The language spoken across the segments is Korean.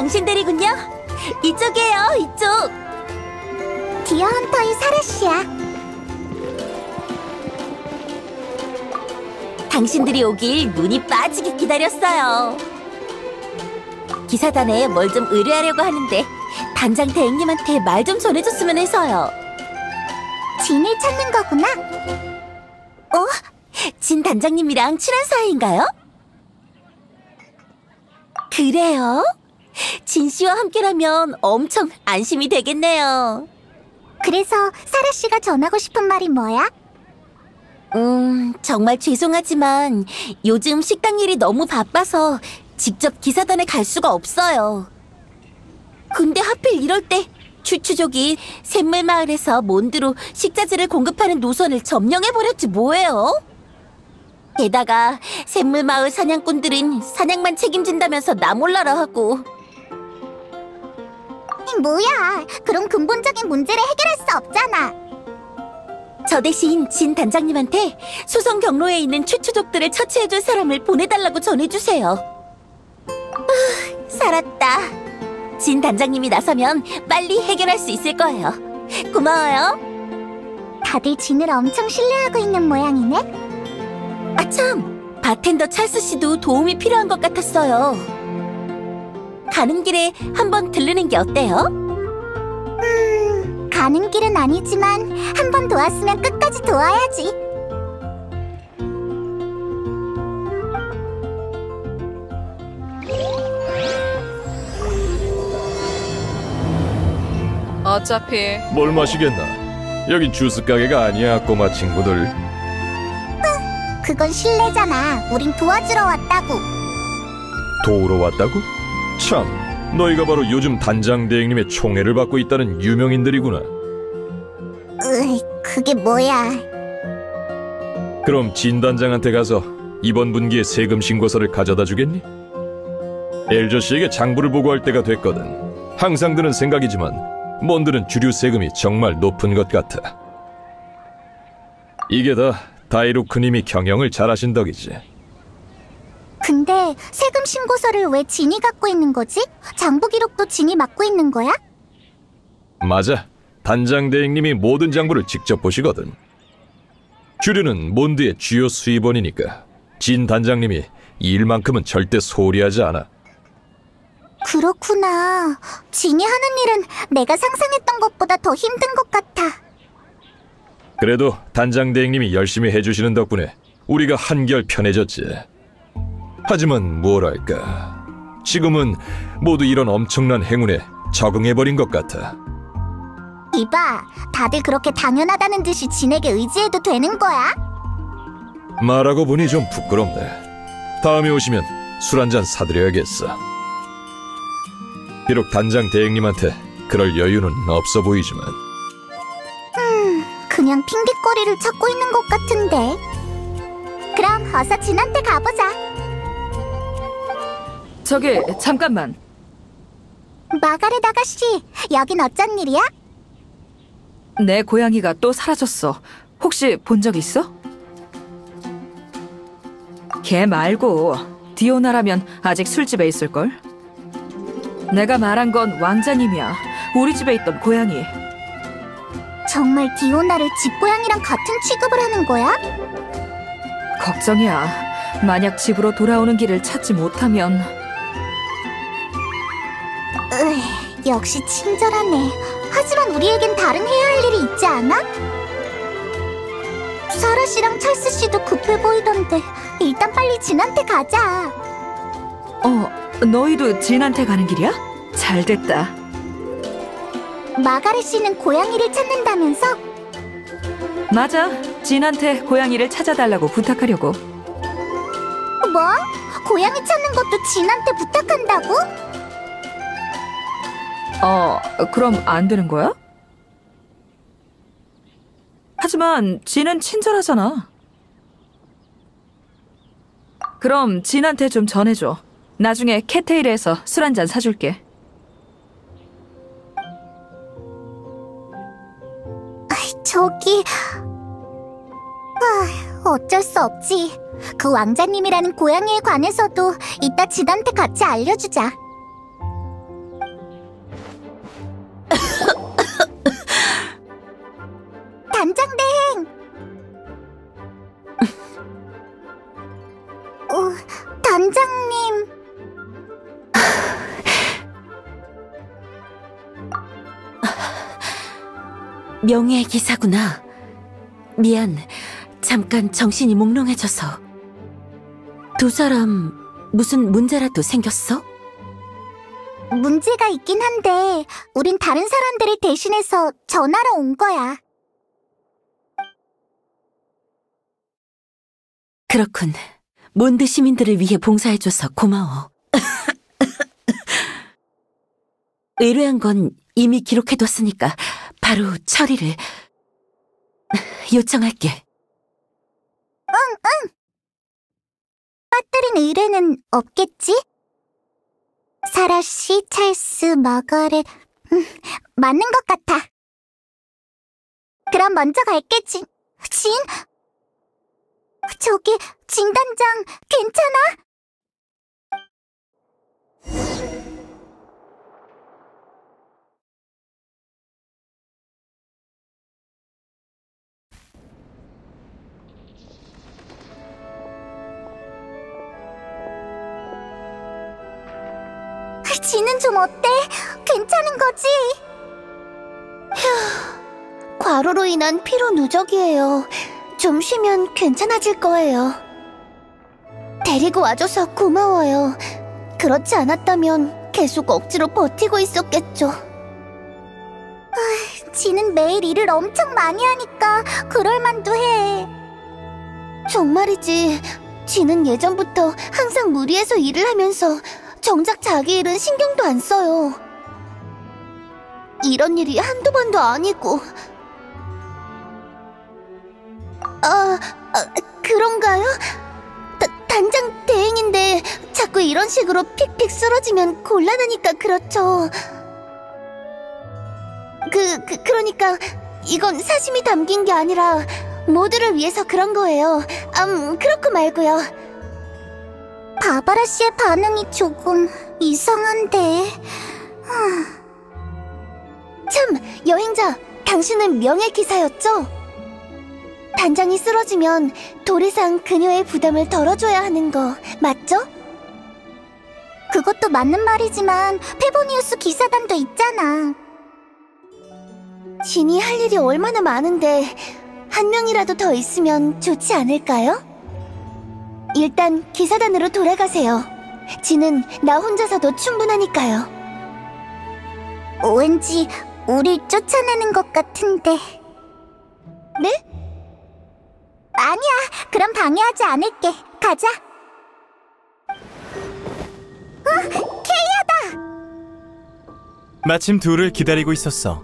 당신들이군요. 이쪽이에요, 이쪽. 디어 헌터의 사라 씨야. 당신들이 오길 눈이 빠지게 기다렸어요. 기사단에 뭘 좀 의뢰하려고 하는데 단장 대행님한테 말 좀 전해줬으면 해서요. 진을 찾는 거구나. 어? 진 단장님이랑 친한 사이인가요? 그래요? 진 씨와 함께라면 엄청 안심이 되겠네요. 그래서 사라 씨가 전하고 싶은 말이 뭐야? 음, 정말 죄송하지만 요즘 식당 일이 너무 바빠서 직접 기사단에 갈 수가 없어요. 근데 하필 이럴 때 추추족이 샘물마을에서 몬드로 식자재를 공급하는 노선을 점령해버렸지 뭐예요? 게다가 샘물마을 사냥꾼들은 사냥만 책임진다면서 나 몰라라 하고 뭐야? 그럼 근본적인 문제를 해결할 수 없잖아. 저 대신 진 단장님한테 수성 경로에 있는 추추족들을 처치해줄 사람을 보내달라고 전해주세요. 아, 살았다. 진 단장님이 나서면 빨리 해결할 수 있을 거예요. 고마워요. 다들 진을 엄청 신뢰하고 있는 모양이네. 아참, 바텐더 찰스 씨도 도움이 필요한 것 같았어요. 가는 길에 한번 들르는 게 어때요? 음, 가는 길은 아니지만 한 번 도왔으면 끝까지 도와야지. 어차피 뭘 마시겠나? 여긴 주스 가게가 아니야, 꼬마 친구들. 그건 실례잖아. 우린 도와주러 왔다고. 도우러 왔다고? 참, 너희가 바로 요즘 단장 대행님의 총애를 받고 있다는 유명인들이구나. 으이, 그게 뭐야? 그럼 진 단장한테 가서 이번 분기의 세금 신고서를 가져다 주겠니? 엘저 씨에게 장부를 보고할 때가 됐거든. 항상 드는 생각이지만 몬드는 주류 세금이 정말 높은 것 같아. 이게 다 다이루크님이 경영을 잘하신 덕이지. 근데 세금 신고서를 왜 진이 갖고 있는 거지? 장부 기록도 진이 맡고 있는 거야? 맞아. 단장 대행님이 모든 장부를 직접 보시거든. 주류는 몬드의 주요 수입원이니까 진 단장님이 이 일만큼은 절대 소홀히 하지 않아. 그렇구나. 진이 하는 일은 내가 상상했던 것보다 더 힘든 것 같아. 그래도 단장 대행님이 열심히 해주시는 덕분에 우리가 한결 편해졌지. 하지만 뭐랄까. 지금은 모두 이런 엄청난 행운에 적응해버린 것 같아. 이봐, 다들 그렇게 당연하다는 듯이 진에게 의지해도 되는 거야? 말하고 보니 좀 부끄럽네. 다음에 오시면 술 한 잔 사드려야겠어. 비록 단장 대행님한테 그럴 여유는 없어 보이지만 그냥 핑계거리를 찾고 있는 것 같은데. 그럼 어서 진한테 가보자. 저기 잠깐만 마가렛 아가씨, 여긴 어쩐 일이야? 내 고양이가 또 사라졌어 혹시 본 적 있어? 걔 말고 디오나라면 아직 술집에 있을걸? 내가 말한 건 왕자님이야 우리 집에 있던 고양이 정말 디오나를 집고양이랑 같은 취급을 하는 거야? 걱정이야 만약 집으로 돌아오는 길을 찾지 못하면 으, 역시 친절하네. 하지만 우리에겐 다른 해야 할 일이 있지 않아? 사라 씨랑 찰스 씨도 급해 보이던데 일단 빨리 진한테 가자. 어 너희도 진한테 가는 길이야? 잘 됐다 마가렛 씨는 고양이를 찾는다면서? 맞아 진한테 고양이를 찾아달라고 부탁하려고 뭐? 고양이 찾는 것도 진한테 부탁한다고? 어, 그럼 안 되는 거야? 하지만 진은 친절하잖아. 그럼 진한테 좀 전해줘. 나중에 캐테일에서 술 한 잔 사줄게. 저기... 아, 어쩔 수 없지. 그 왕자님이라는 고양이에 관해서도 이따 진한테 같이 알려주자. 명예의 기사구나. 미안. 잠깐 정신이 몽롱해져서. 두 사람 무슨 문제라도 생겼어? 문제가 있긴 한데, 우린 다른 사람들을 대신해서 전하러 온 거야. 그렇군. 몬드 시민들을 위해 봉사해줘서 고마워. 의뢰한 건 이미 기록해뒀으니까 바로 처리를 요청할게. 빠뜨린 의뢰는 없겠지? 사라 씨, 찰스, 마가렛, 음, 맞는 것 같아. 그럼 먼저 갈게, 진. 진? 저기, 진단장, 괜찮아? 좀 어때? 괜찮은 거지? 휴, 과로로 인한 피로 누적이에요. 좀 쉬면 괜찮아질 거예요. 데리고 와줘서 고마워요. 그렇지 않았다면 계속 억지로 버티고 있었겠죠. 아, 지는 매일 일을 엄청 많이 하니까 그럴만도 해. 정말이지. 지는 예전부터 항상 무리해서 일을 하면서 정작 자기 일은 신경도 안 써요. 이런 일이 한두 번도 아니고. 아, 아, 그런가요? 다, 단장 대행인데 자꾸 이런 식으로 픽픽 쓰러지면 곤란하니까 그렇죠. 그, 그, 그러니까 이건 사심이 담긴 게 아니라 모두를 위해서 그런 거예요. 음, 그렇고 말고요. 바바라 씨의 반응이 조금 이상한데. 참, 여행자, 당신은 명예 기사였죠? 단장이 쓰러지면 도리상 그녀의 부담을 덜어줘야 하는 거 맞죠? 그것도 맞는 말이지만 페보니우스 기사단도 있잖아. 진이 할 일이 얼마나 많은데 한 명이라도 더 있으면 좋지 않을까요? 일단 기사단으로 돌아가세요. 지는 나 혼자서도 충분하니까요. 왠지 우릴 쫓아내는 것 같은데. 네? 아니야. 그럼 방해하지 않을게. 가자. 어, 케이아다. 마침 둘을 기다리고 있었어.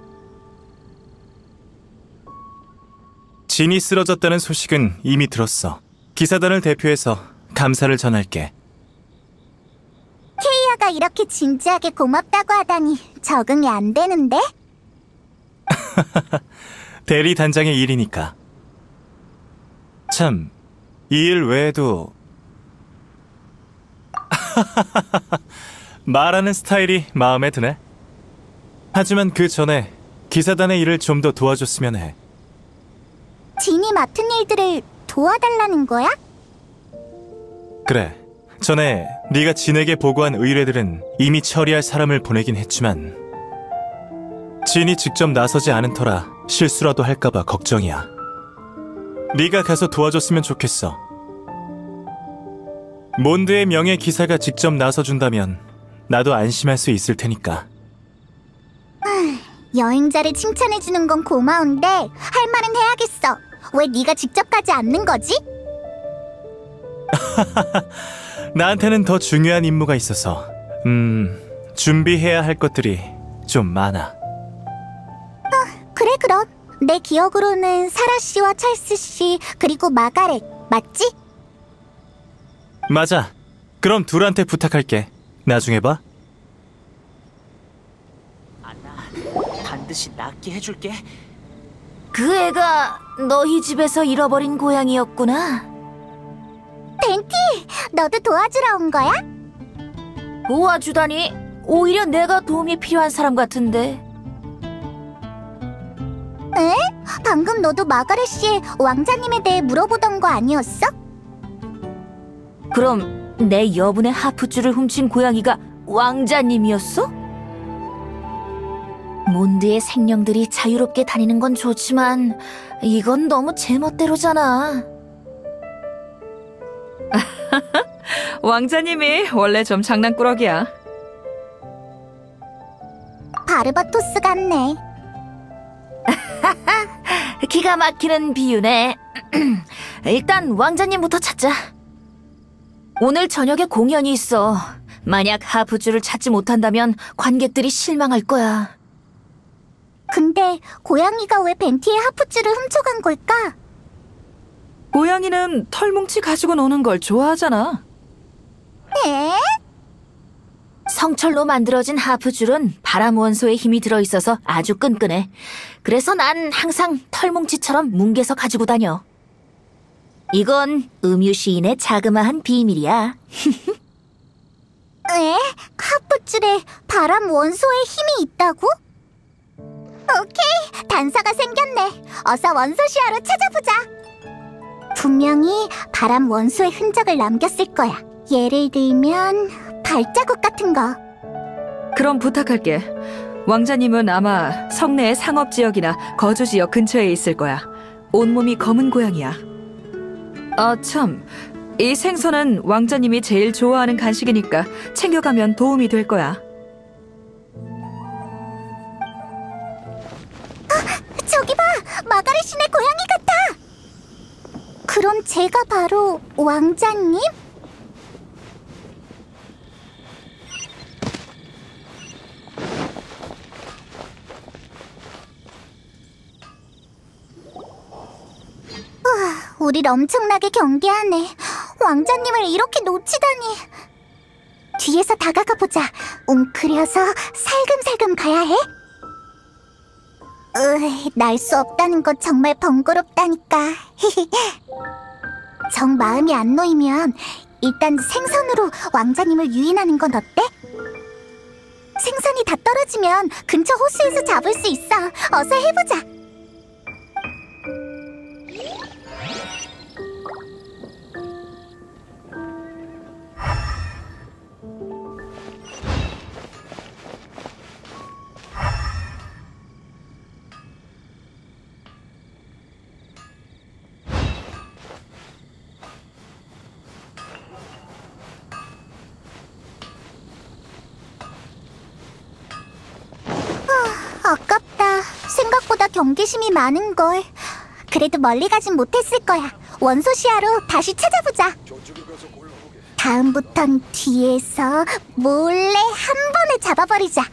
진이 쓰러졌다는 소식은 이미 들었어. 기사단을 대표해서 감사를 전할게. 케이아가 이렇게 진지하게 고맙다고 하다니 적응이 안 되는데? 대리 단장의 일이니까. 참, 이 일 외에도 말하는 스타일이 마음에 드네. 하지만 그 전에 기사단의 일을 좀 더 도와줬으면 해. 진이 맡은 일들을 도와달라는 거야? 그래. 전에 네가 진에게 보고한 의뢰들은 이미 처리할 사람을 보내긴 했지만 진이 직접 나서지 않은 터라 실수라도 할까봐 걱정이야. 네가 가서 도와줬으면 좋겠어. 몬드의 명예 기사가 직접 나서준다면 나도 안심할 수 있을 테니까. 여행자를 칭찬해주는 건 고마운데 할 말은 해야겠어. 왜 네가 직접 가지 않는 거지? 나한테는 더 중요한 임무가 있어서, 음, 준비해야 할 것들이 좀 많아. 그래 그럼 내 기억으로는 사라 씨와 찰스 씨 그리고 마가렛 맞지? 맞아. 그럼 둘한테 부탁할게. 나중에 봐. 반드시 낫게 해줄게. 그 애가 너희 집에서 잃어버린 고양이였구나. 벤티 너도 도와주러 온 거야? 도와주다니 오히려 내가 도움이 필요한 사람 같은데. 에? 방금 너도 마가렛 씨의 왕자님에 대해 물어보던 거 아니었어? 그럼 내 여분의 하프줄을 훔친 고양이가 왕자님이었어? 몬드의 생령들이 자유롭게 다니는 건 좋지만 이건 너무 제멋대로잖아. 왕자님이 원래 좀 장난꾸러기야. 바르바토스 같네. 기가 막히는 비유네. 일단 왕자님부터 찾자. 오늘 저녁에 공연이 있어. 만약 하프줄을 찾지 못한다면 관객들이 실망할 거야. 근데 고양이가 왜 벤티의 하프줄을 훔쳐간 걸까? 고양이는 털뭉치 가지고 노는 걸 좋아하잖아. 에? 성철로 만들어진 하프줄은 바람 원소의 힘이 들어있어서 아주 끈끈해. 그래서 난 항상 털뭉치처럼 뭉개서 가지고 다녀. 이건 음유 시인의 자그마한 비밀이야. 에? 하프줄에 바람 원소의 힘이 있다고? 오케이, 단서가 생겼네. 어서 원소 시야로 찾아보자. 분명히 바람 원소의 흔적을 남겼을 거야. 예를 들면 발자국 같은 거. 그럼 부탁할게. 왕자님은 아마 성내의 상업 지역이나 거주 지역 근처에 있을 거야. 온몸이 검은 고양이야. 아, 참. 이 생선은 왕자님이 제일 좋아하는 간식이니까 챙겨가면 도움이 될 거야. 마가리 신의 고양이 같아. 그럼 제가 바로 왕자님? 우와, 우릴 엄청나게 경계하네. 왕자님을 이렇게 놓치다니. 뒤에서 다가가 보자. 웅크려서 살금살금 가야 해. 날 수 없다는 것 정말 번거롭다니까. 정 마음이 안 놓이면 일단 생선으로 왕자님을 유인하는 건 어때? 생선이 다 떨어지면 근처 호수에서 잡을 수 있어. 어서 해보자. 경계심이 많은 걸. 그래도 멀리 가진 못했을 거야. 원소 시야로 다시 찾아보자. 다음부턴 뒤에서 몰래 한 번에 잡아버리자.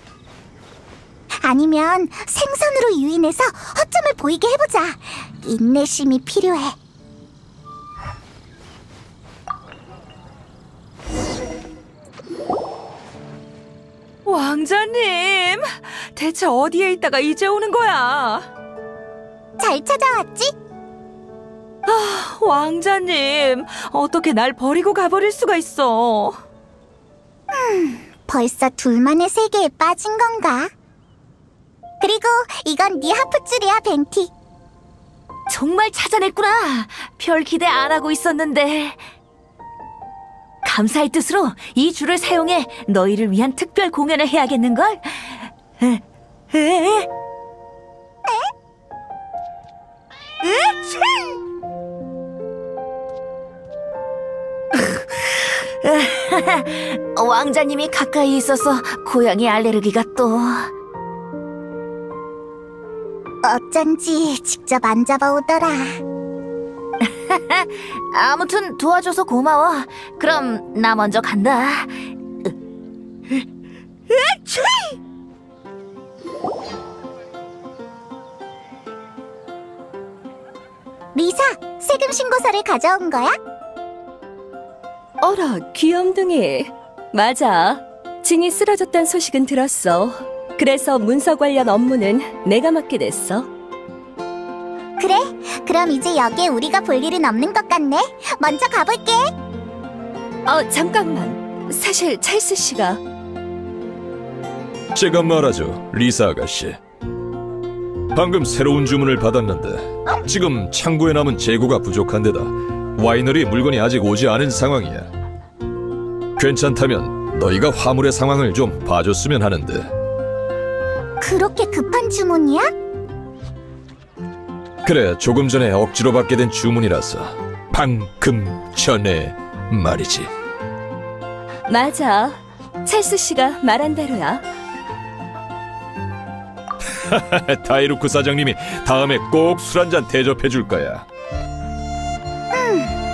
아니면 생선으로 유인해서 허점을 보이게 해보자. 인내심이 필요해. 왕자님! 대체 어디에 있다가 이제 오는 거야? 잘 찾아왔지? 왕자님, 어떻게 날 버리고 가버릴 수가 있어? 벌써 둘만의 세계에 빠진 건가? 그리고 이건 네 하프줄이야, 벤티. 정말 찾아냈구나. 별 기대 안 하고 있었는데. 감사의 뜻으로 이 줄을 사용해 너희를 위한 특별 공연을 해야겠는걸? 에? 에? 왕자님이 가까이 있어서 고양이 알레르기가 또 어쩐지 직접 안 잡아오더라. 아무튼 도와줘서 고마워. 그럼 나 먼저 간다. 리사, 세금 신고서를 가져온 거야? 어라, 귀염둥이. 맞아. 진이 쓰러졌다는 소식은 들었어. 그래서 문서 관련 업무는 내가 맡게 됐어. 그래, 그럼 이제 여기에 우리가 볼 일은 없는 것 같네. 먼저 가볼게. 어, 잠깐만. 사실 찰스 씨가 제가 말하죠, 리사 아가씨. 방금 새로운 주문을 받았는데 지금 창고에 남은 재고가 부족한 데다 와이너리 물건이 아직 오지 않은 상황이야. 괜찮다면 너희가 화물의 상황을 좀 봐줬으면 하는데. 그렇게 급한 주문이야? 그래, 조금 전에 억지로 받게 된 주문이라서 방금 전에 말이지. 맞아. 찰스 씨가 말한 대로야. 다이루크 사장님이 다음에 꼭 술 한 잔 대접해 줄 거야.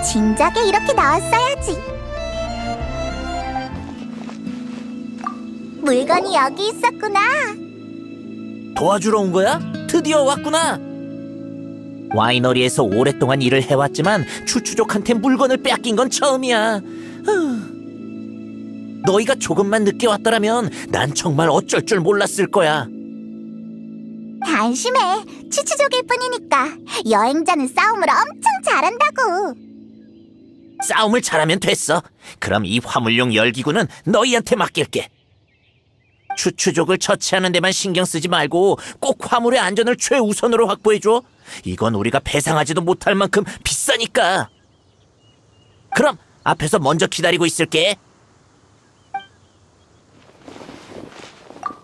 진작에 이렇게 나왔어야지. 물건이 여기 있었구나. 도와주러 온 거야? 드디어 왔구나. 와이너리에서 오랫동안 일을 해왔지만 추추족한테 물건을 빼앗긴 건 처음이야. 후. 너희가 조금만 늦게 왔더라면 난 정말 어쩔 줄 몰랐을 거야. 안심해. 추추족일 뿐이니까. 여행자는 싸움을 엄청 잘한다고. 싸움을 잘하면 됐어. 그럼 이 화물용 열기구는 너희한테 맡길게. 추추족을 처치하는 데만 신경 쓰지 말고 꼭 화물의 안전을 최우선으로 확보해줘. 이건 우리가 배상하지도 못할 만큼 비싸니까. 그럼 앞에서 먼저 기다리고 있을게.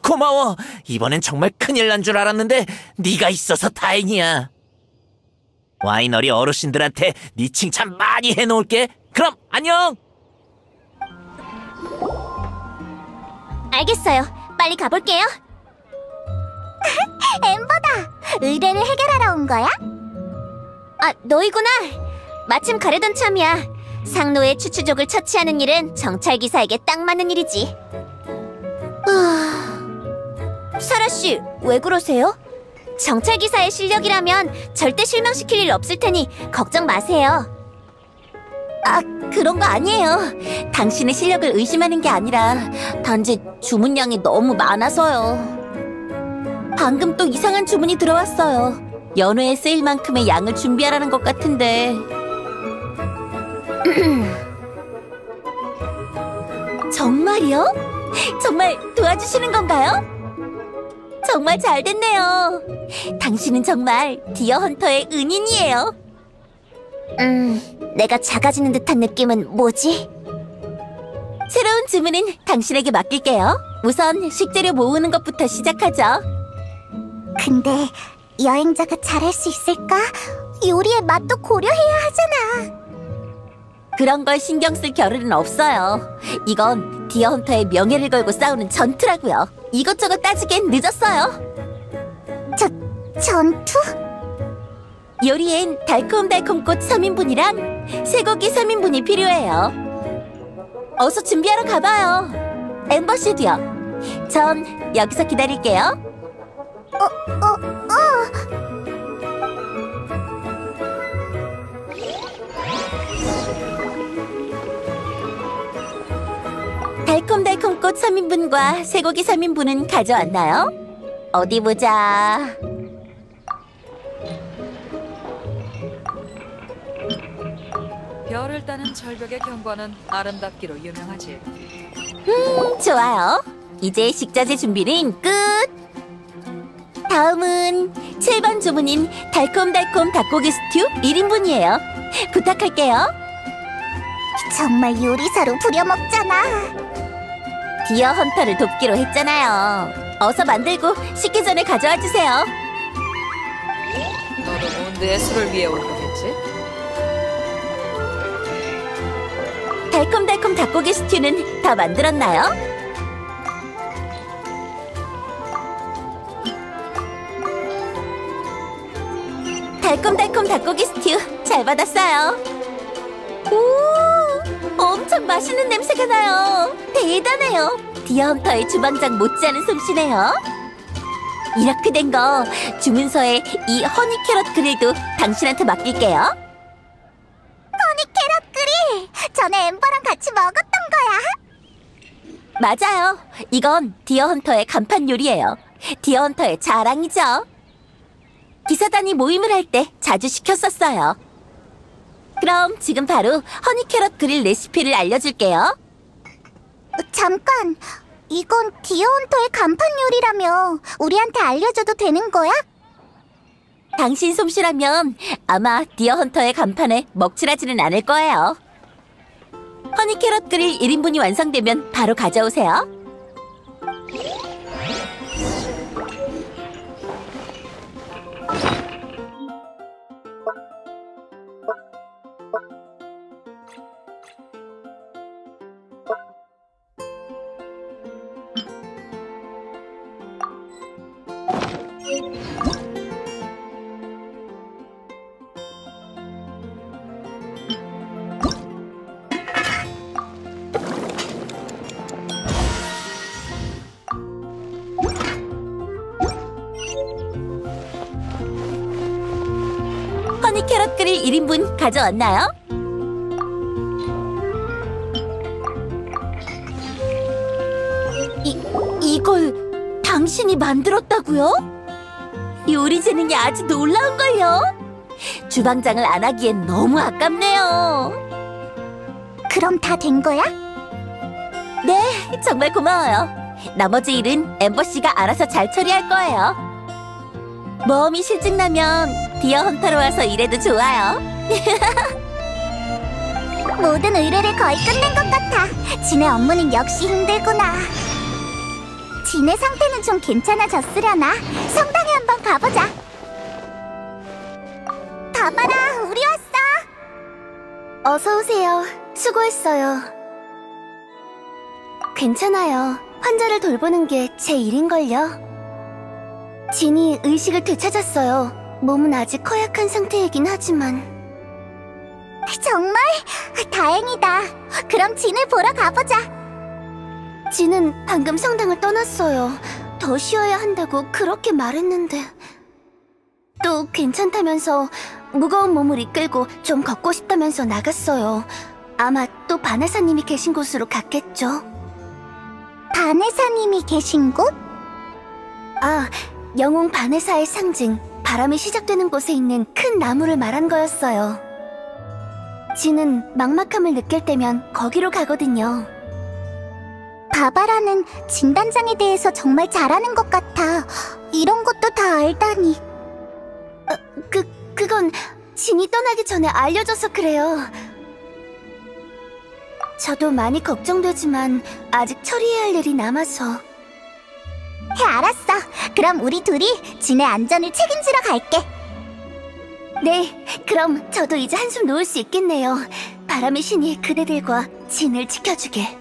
고마워. 이번엔 정말 큰일 난 줄 알았는데 네가 있어서 다행이야. 와이너리 어르신들한테 네 칭찬 많이 해놓을게. 그럼 안녕. 알겠어요. 빨리 가볼게요. 엠버다. 의뢰를 해결하러 온 거야? 아, 너희구나. 마침 가려던 참이야. 상로의 추추족을 처치하는 일은 정찰 기사에게 딱 맞는 일이지. 사라 씨, 왜 그러세요? 정찰 기사의 실력이라면 절대 실망시킬 일 없을 테니 걱정 마세요. 아, 그런 거 아니에요. 당신의 실력을 의심하는 게 아니라 단지 주문량이 너무 많아서요. 방금 또 이상한 주문이 들어왔어요. 연회에 쓰일 만큼의 양을 준비하라는 것 같은데. 정말이요? 정말 도와주시는 건가요? 정말 잘 됐네요. 당신은 정말 디어 헌터의 은인이에요. 음, 내가 작아지는 듯한 느낌은 뭐지? 새로운 주문은 당신에게 맡길게요. 우선 식재료 모으는 것부터 시작하죠. 근데 여행자가 잘할 수 있을까? 요리의 맛도 고려해야 하잖아. 그런 걸 신경 쓸 겨를은 없어요. 이건 디어헌터의 명예를 걸고 싸우는 전투라고요. 이것저것 따지기엔 늦었어요. 저 전투? 요리엔 달콤달콤 꽃 3인분이랑 쇠고기 3인분이 필요해요. 어서 준비하러 가봐요. 엠버시드요. 전 여기서 기다릴게요. 어, 어. 달 꽃 3인분과 쇠고기 3인분은 가져왔나요? 어디 보자. 별을 따는 절벽의 경관은 아름답기로 유명하지. 음, 좋아요. 이제 식자재 준비는 끝. 다음은 7번 주문인 달콤달콤 닭고기 스튜 1인분이에요. 부탁할게요. 정말 요리사로 부려먹잖아. 디어 헌터를 돕기로 했잖아요. 어서 만들고 식기 전에 가져와 주세요. 너도 몬드의 술을 위해 온 거겠지? 달콤달콤 닭고기 스튜는 다 만들었나요? 달콤달콤 닭고기 스튜 잘 받았어요. 오, 엄청 맛있는 냄새가 나요. 대단해요. 디어헌터의 주방장 못지않은 솜씨네요. 이렇게 된 거 주문서에 이 honey carrot grill도 당신한테 맡길게요. honey carrot grill. 전에 엠버랑 같이 먹었던 거야. 맞아요. 이건 디어헌터의 간판 요리예요. 디어헌터의 자랑이죠. 기사단이 모임을 할 때 자주 시켰었어요. 그럼 지금 바로 honey carrot grill 레시피를 알려줄게요. 잠깐. 이건 디어헌터의 간판 요리라며 우리한테 알려줘도 되는 거야? 당신 솜씨라면 아마 디어헌터의 간판에 먹칠하지는 않을 거예요. honey carrot grill 1인분이 완성되면 바로 가져오세요. 허니 캐럿 그릴 1인분 가져왔나요? 이, 이걸 당신이 만들었다고요? 요리 재능이 아주 놀라운걸요? 주방장을 안 하기엔 너무 아깝네요. 그럼 다 된 거야? 네, 정말 고마워요. 나머지 일은 엠버 씨가 알아서 잘 처리할 거예요. 모험이 실증나면 디어 헌터로 와서 일해도 좋아요. 모든 의뢰를 거의 끝낸 것 같아. 진의 업무는 역시 힘들구나. 진의 상태는 좀 괜찮아졌으려나? 성당에 한번 가보자. 바바라, 우리 왔어. 어서 오세요. 수고했어요. 괜찮아요. 환자를 돌보는 게 제 일인걸요. 진이 의식을 되찾았어요. 몸은 아직 허약한 상태이긴 하지만. 정말? 다행이다. 그럼 진을 보러 가보자. 진은 방금 성당을 떠났어요. 더 쉬어야 한다고 그렇게 말했는데. 또 괜찮다면서 무거운 몸을 이끌고 좀 걷고 싶다면서 나갔어요. 아마 또 바네사님이 계신 곳으로 갔겠죠. 바네사님이 계신 곳? 아, 영웅 바네사의 상징, 바람이 시작되는 곳에 있는 큰 나무를 말한 거였어요. 진은 막막함을 느낄 때면 거기로 가거든요. 바바라는 진단장에 대해서 정말 잘하는 것 같아. 이런 것도 다 알다니. 어, 그, 그건 진이 떠나기 전에 알려줘서 그래요. 저도 많이 걱정되지만 아직 처리해야 할 일이 남아서. 알았어. 그럼 우리 둘이 진의 안전을 책임지러 갈게. 네, 그럼 저도 이제 한숨 놓을 수 있겠네요. 바람의 신이 그대들과 진을 지켜주게.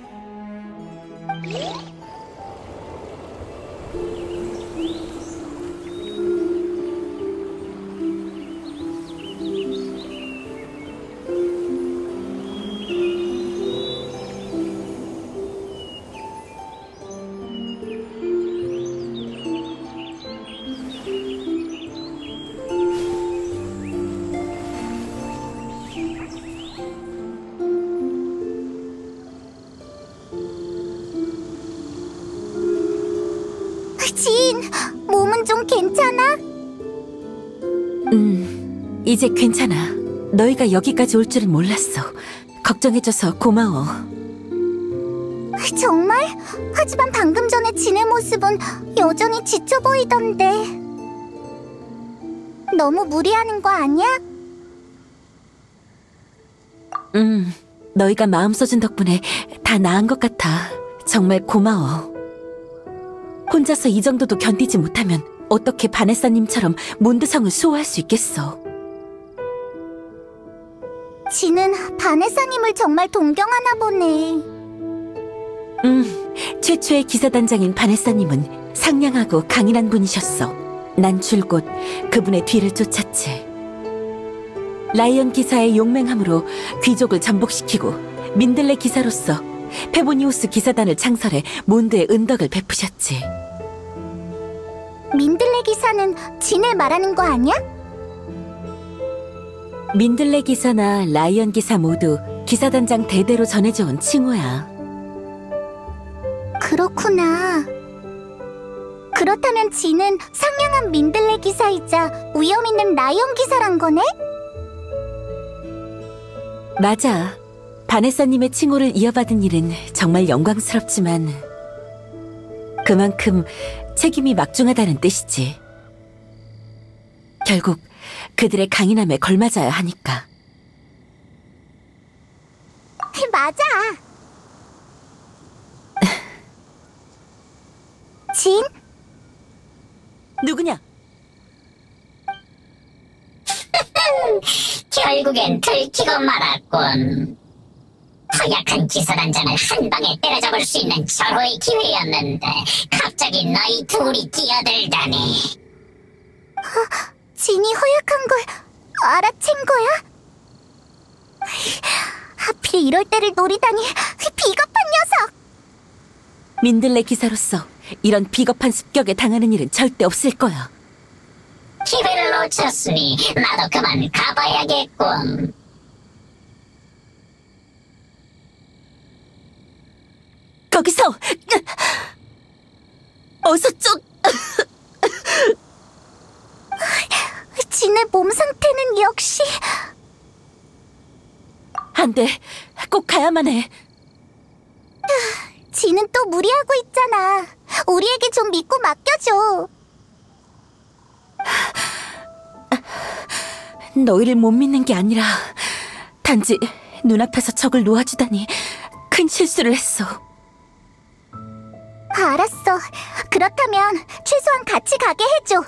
이제 괜찮아. 너희가 여기까지 올 줄은 몰랐어. 걱정해줘서 고마워. 정말? 하지만 방금 전에 진의 모습은 여전히 지쳐 보이던데. 너무 무리하는 거 아니야? 음, 너희가 마음 써준 덕분에 다 나은 것 같아. 정말 고마워. 혼자서 이 정도도 견디지 못하면 어떻게 바네사님처럼 몬드성을 수호할 수 있겠어. 진은 바네사님을 정말 동경하나 보네. 음, 최초의 기사단장인 바네사님은 상냥하고 강인한 분이셨어. 난 줄곧 그분의 뒤를 쫓았지. 라이언 기사의 용맹함으로 귀족을 잠복시키고 민들레 기사로서 페보니우스 기사단을 창설해 몬드의 은덕을 베푸셨지. 민들레 기사는 진을 말하는 거 아니야? 민들레 기사나 라이언 기사 모두 기사단장 대대로 전해져 온 칭호야. 그렇구나. 그렇다면 진은 상냥한 민들레 기사이자 위험 있는 라이언 기사란 거네? 맞아. 바네사님의 칭호를 이어받은 일은 정말 영광스럽지만 그만큼 책임이 막중하다는 뜻이지. 결국 그들의 강인함에 걸맞아야 하니까. 맞아. 진? 누구냐? 결국엔 들키고 말았군. 허약한 기사단장을 한 방에 때려잡을 수 있는 절호의 기회였는데 갑자기 너희 둘이 끼어들다니. 진이 허약한 걸 알아챈 거야? 하필 이럴 때를 노리다니 비겁한 녀석! 민들레 기사로서 이런 비겁한 습격에 당하는 일은 절대 없을 거야. 기회를 놓쳤으니 나도 그만 가봐야겠군. 거기서 어서 좀 진의 몸 상태는 역시 안 돼. 꼭 가야만 해. 진은 또 무리하고 있잖아. 우리에게 좀 믿고 맡겨줘. 너희를 못 믿는 게 아니라 단지 눈앞에서 적을 놓아주다니 큰 실수를 했어. 알았어. 그렇다면 최소한 같이 가게 해줘.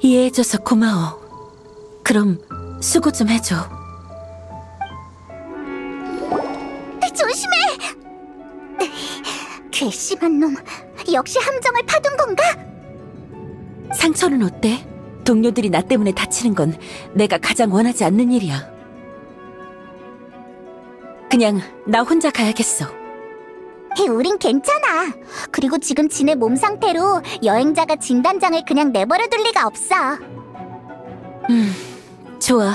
이해해줘서 고마워. 그럼 수고 좀 해줘. 조심해! 괘씸한 놈. 역시 함정을 파둔 건가? 상처는 어때? 동료들이 나 때문에 다치는 건 내가 가장 원하지 않는 일이야. 그냥 나 혼자 가야겠어. 우린 괜찮아. 그리고 지금 진의 몸 상태로 여행자가 진단장을 그냥 내버려 둘 리가 없어. 좋아.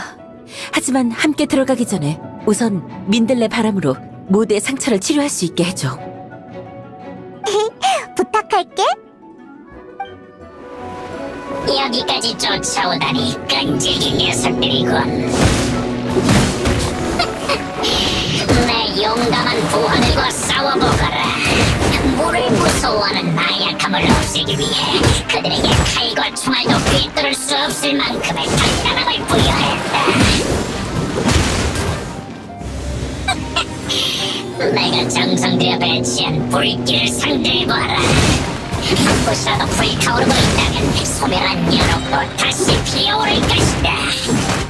하지만 함께 들어가기 전에 우선 민들레 바람으로 모두의 상처를 치료할 수 있게 해줘. 부탁할게. 여기까지 쫓아오다니 끈질긴 녀석들이군. 내 용감한 부하들과 싸워보거라. 물을 무서워하는 나약함을 없애기 위해 그들에게 칼과 총알도 꿰뚫을 수 없을 만큼의 단단함을 부여했다. 내가 정성들여 배치한 불길을 상대해봐라. 한 곳이라도 불타오르고 있다면 소멸한 연옥도 다시 피어오를 것이다.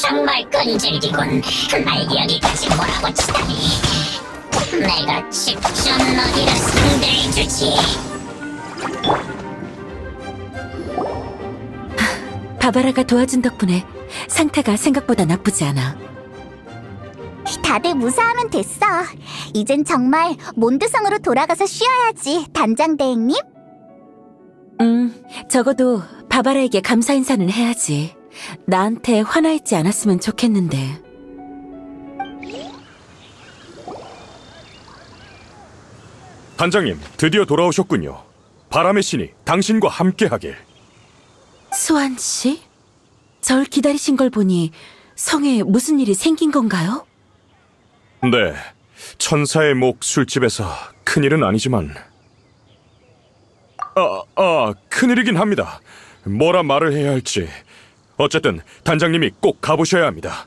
정말 끈질기군. 날 여기까지 몰아붙이다니. 내가 직접 너희를 상대해주지. 바바라가 도와준 덕분에 상태가 생각보다 나쁘지 않아. 다들 무사하면 됐어. 이젠 정말 몬드성으로 돌아가서 쉬어야지, 단장 대행님. 음, 적어도 바바라에게 감사 인사는 해야지. 나한테 화나 있지 않았으면 좋겠는데. 단장님, 드디어 돌아오셨군요. 바람의 신이 당신과 함께하길. 수환 씨? 절 기다리신 걸 보니 성에 무슨 일이 생긴 건가요? 네, 천사의 목 술집에서 큰일은 아니지만 아, 아, 큰일이긴 합니다. 뭐라 말을 해야 할지 어쨌든 단장님이 꼭 가보셔야 합니다.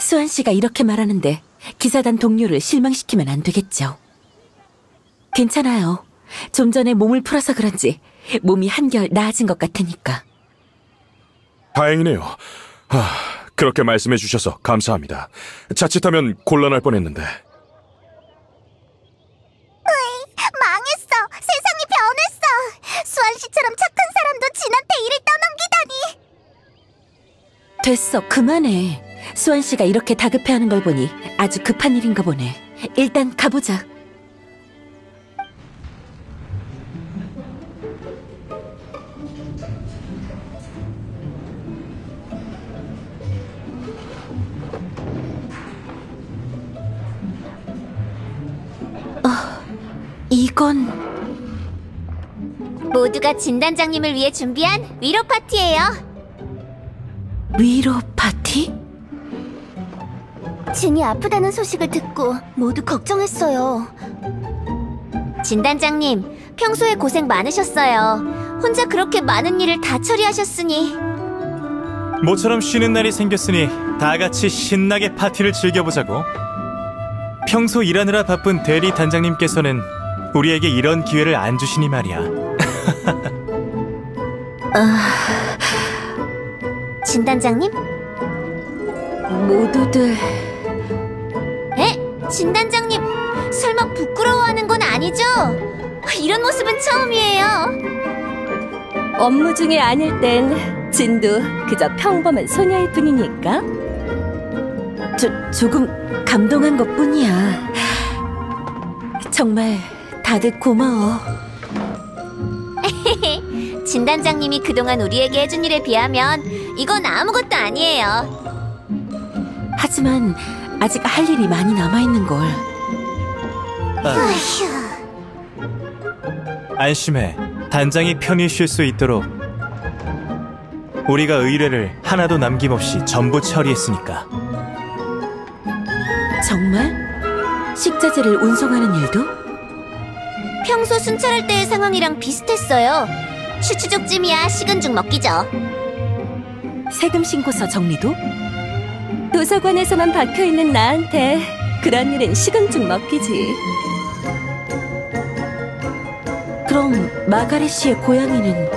수환 씨가 이렇게 말하는데 기사단 동료를 실망시키면 안 되겠죠. 괜찮아요. 좀 전에 몸을 풀어서 그런지 몸이 한결 나아진 것 같으니까. 다행이네요. 아, 그렇게 말씀해 주셔서 감사합니다. 자칫하면 곤란할 뻔했는데 망했어. 세상이 씨처럼 착한 사람도 진한테 일을 떠넘기다니. 됐어, 그만해. 수환 씨가 이렇게 다급해하는 걸 보니 아주 급한 일인가 보네. 일단 가보자. 모두가 진단장님을 위해 준비한 위로 파티예요. 위로 파티? 진이 아프다는 소식을 듣고 모두 걱정했어요. 진단장님, 평소에 고생 많으셨어요. 혼자 그렇게 많은 일을 다 처리하셨으니 모처럼 쉬는 날이 생겼으니 다 같이 신나게 파티를 즐겨보자고. 평소 일하느라 바쁜 대리 단장님께서는 우리에게 이런 기회를 안 주시니 말이야. 진단장님? 모두들 에? 진단장님, 설마 부끄러워하는 건 아니죠? 이런 모습은 처음이에요. 업무 중에 아닐 땐 진도 그저 평범한 소녀일 뿐이니까. 저, 조금 감동한 것 뿐이야. 정말 다들 고마워. 진단장님이 그동안 우리에게 해준 일에 비하면 이건 아무것도 아니에요. 하지만 아직 할 일이 많이 남아있는 걸. 안심해. 단장이 편히 쉴 수 있도록 우리가 의뢰를 하나도 남김없이 전부 처리했으니까. 정말? 식자재를 운송하는 일도? 평소 순찰할 때의 상황이랑 비슷했어요. 추추족쯤이야 식은 죽 먹기죠. 세금 신고서 정리도? 도서관에서만 박혀 있는 나한테 그런 일은 식은 죽 먹기지. 그럼 마가렛 씨의 고양이는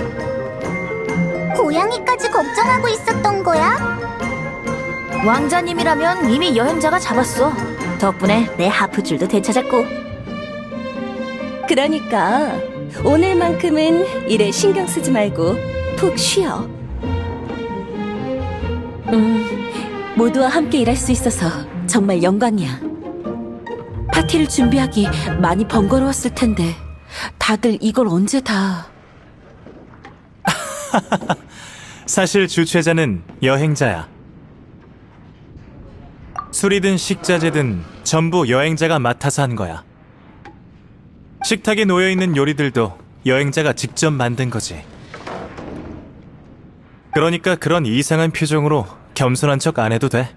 고양이까지 걱정하고 있었던 거야? 왕자님이라면 이미 여행자가 잡았어. 덕분에 내 하프줄도 되찾았고. 그러니까 오늘만큼은 일에 신경 쓰지 말고 푹 쉬어. 음, 모두와 함께 일할 수 있어서 정말 영광이야. 파티를 준비하기 많이 번거로웠을 텐데 다들 이걸 언제 다... 사실 주최자는 여행자야. 술이든 식자재든 전부 여행자가 맡아서 한 거야. 식탁에 놓여 있는 요리들도 여행자가 직접 만든 거지. 그러니까 그런 이상한 표정으로 겸손한 척 안 해도 돼.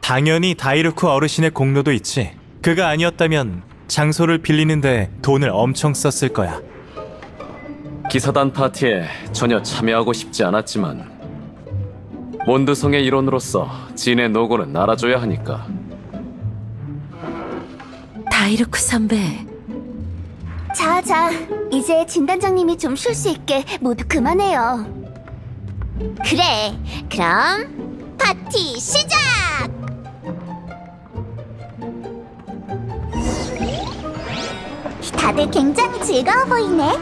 당연히 다이루크 어르신의 공로도 있지. 그가 아니었다면 장소를 빌리는데 돈을 엄청 썼을 거야. 기사단 파티에 전혀 참여하고 싶지 않았지만 몬드성의 일원으로서 진의 노고는 알아줘야 하니까 다이루크 선배, 자 자, 이제 진단장님이 좀 쉴 수 있게 모두 그만해요. 그래, 그럼 파티 시작! 다들 굉장히 즐거워 보이네.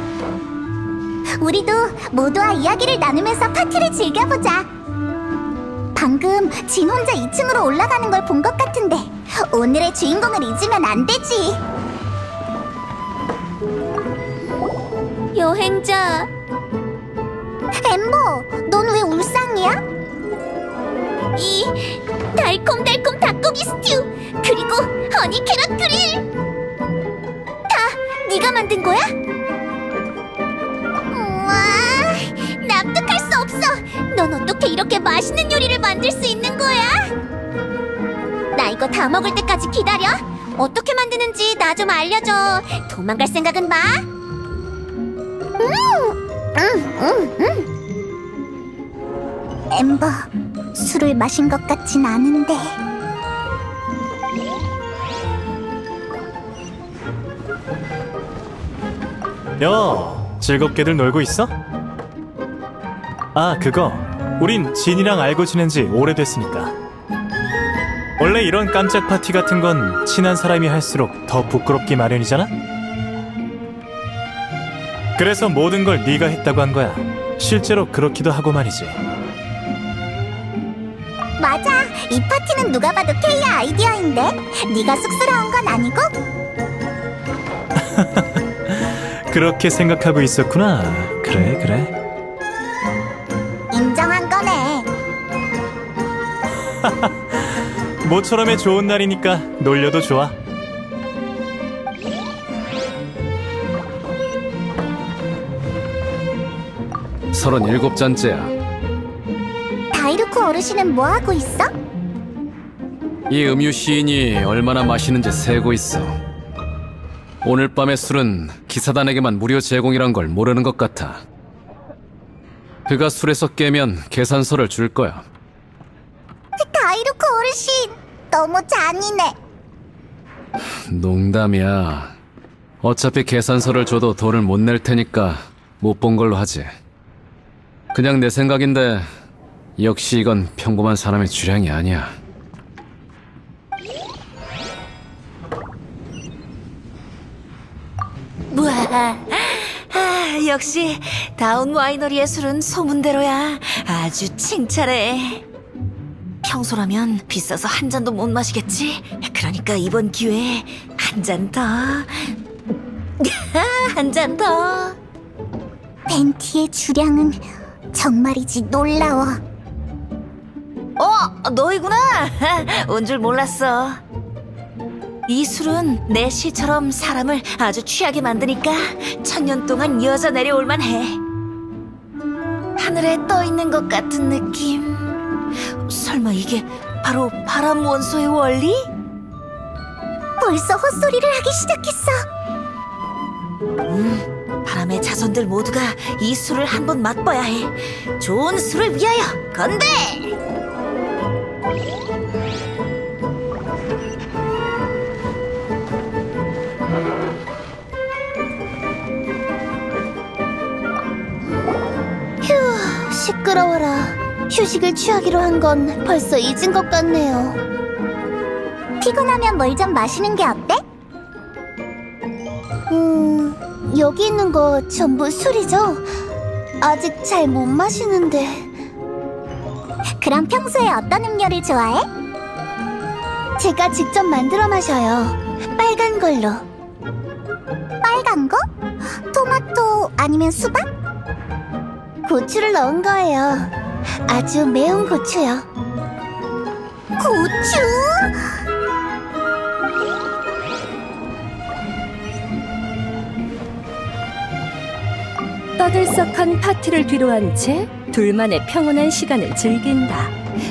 우리도 모두와 이야기를 나누면서 파티를 즐겨보자. 방금 진 혼자 2층으로 올라가는 걸 본 것 같은데 오늘의 주인공을 잊으면 안 되지. 여행자. 엠버, 넌왜 울상이야? 이 달콤달콤 닭고기 스튜 그리고 허니 캐럿 그릴 다 네가 만든 거야? 우와, 납득할 수 없어. 넌 어떻게 이렇게 맛있는 요리를 만들 수 있는 거야? 나 이거 다 먹을 때까지 기다려. 어떻게 만드는지 나 좀 알려줘. 도망갈 생각은 마. 엠버, 술을 마신 것 같진 않은데. 야, 즐겁게들 놀고 있어? 아, 그거. 우린 진이랑 알고 지낸 지 오래됐으니까. 원래 이런 깜짝 파티 같은 건 친한 사람이 할수록 더 부끄럽기 마련이잖아? 그래서 모든 걸 네가 했다고 한 거야. 실제로 그렇기도 하고 말이지. 맞아. 이 파티는 누가 봐도 케이의 아이디어인데. 네가 쑥스러운 건 아니고? 그렇게 생각하고 있었구나. 그래, 그래. 모처럼의 좋은 날이니까 놀려도 좋아. 서른일곱 잔째야. 다이루코 어르신은 뭐 하고 있어? 이 음유 시인이 얼마나 마시는지 세고 있어. 오늘 밤의 술은 기사단에게만 무료 제공이란 걸 모르는 것 같아. 그가 술에서 깨면 계산서를 줄 거야. 다이루코 어르신, 너무 잔인해. 농담이야. 어차피 계산서를 줘도 돈을 못 낼 테니까 못 본 걸로 하지. 그냥 내 생각인데 역시 이건 평범한 사람의 주량이 아니야. 우와, 아, 역시 다운 와이너리의 술은 소문대로야. 아주 칭찬해. 평소라면 비싸서 한 잔도 못 마시겠지? 그러니까 이번 기회에 한 잔 더. 한 잔 더. 벤티의 주량은 정말이지 놀라워. 어, 너희구나. 온 줄 몰랐어. 이 술은 내 시처럼 사람을 아주 취하게 만드니까 천년 동안 이어져 내려올 만 해. 하늘에 떠 있는 것 같은 느낌. 설마 이게 바로 바람 원소의 원리? 벌써 헛소리를 하기 시작했어. 바람의 자손들 모두가 이 술을 한번 맛봐야 해. 좋은 술을 위하여 건대! 휴, 시끄러워라. 휴식을 취하기로 한 건 벌써 잊은 것 같네요. 피곤하면 뭘 좀 마시는 게 어때? 음, 여기 있는 거 전부 술이죠? 아직 잘 못 마시는데. 그럼 평소에 어떤 음료를 좋아해? 제가 직접 만들어 마셔요. 빨간 걸로. 빨간 거? 토마토 아니면 수박? 고추를 넣은 거예요. 아주 매운 고추요. 고추? 떠들썩한 파티를 뒤로한 채 둘만의 평온한 시간을 즐긴다.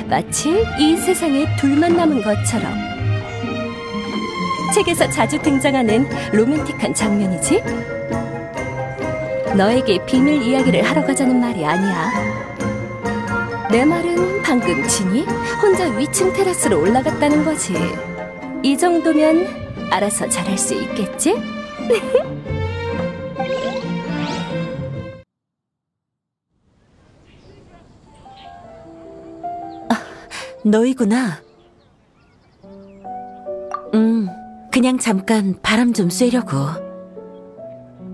마치 이 세상에 둘만 남은 것처럼. 책에서 자주 등장하는 로맨틱한 장면이지? 너에게 비밀 이야기를 하러 가자는 말이 아니야. 내 말은 방금 진이 혼자 위층 테라스로 올라갔다는 거지. 이 정도면 알아서 잘할 수 있겠지? 너희구나. 음, 그냥 잠깐 바람 좀 쐬려고.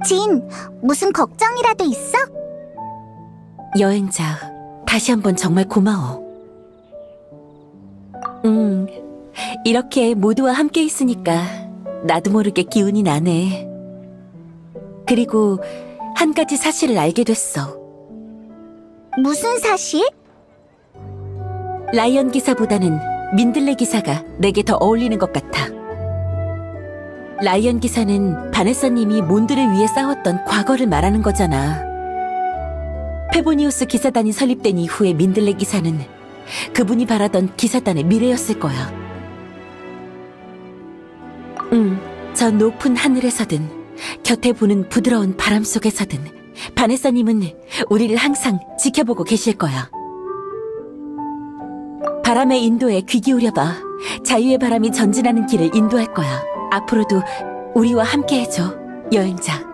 진, 무슨 걱정이라도 있어? 여행자, 다시 한번 정말 고마워. 음, 이렇게 모두와 함께 있으니까 나도 모르게 기운이 나네. 그리고 한 가지 사실을 알게 됐어. 무슨 사실? 라이언 기사보다는 민들레 기사가 내게 더 어울리는 것 같아. 라이언 기사는 바네사님이 몬드를 위해 싸웠던 과거를 말하는 거잖아. 페보니우스 기사단이 설립된 이후의 민들레 기사는 그분이 바라던 기사단의 미래였을 거야. 응, 저 높은 하늘에서든 곁에 부는 부드러운 바람 속에서든 바네사님은 우리를 항상 지켜보고 계실 거야. 바람의 인도에 귀 기울여봐. 자유의 바람이 전진하는 길을 인도할 거야. 앞으로도 우리와 함께 해줘, 여행자.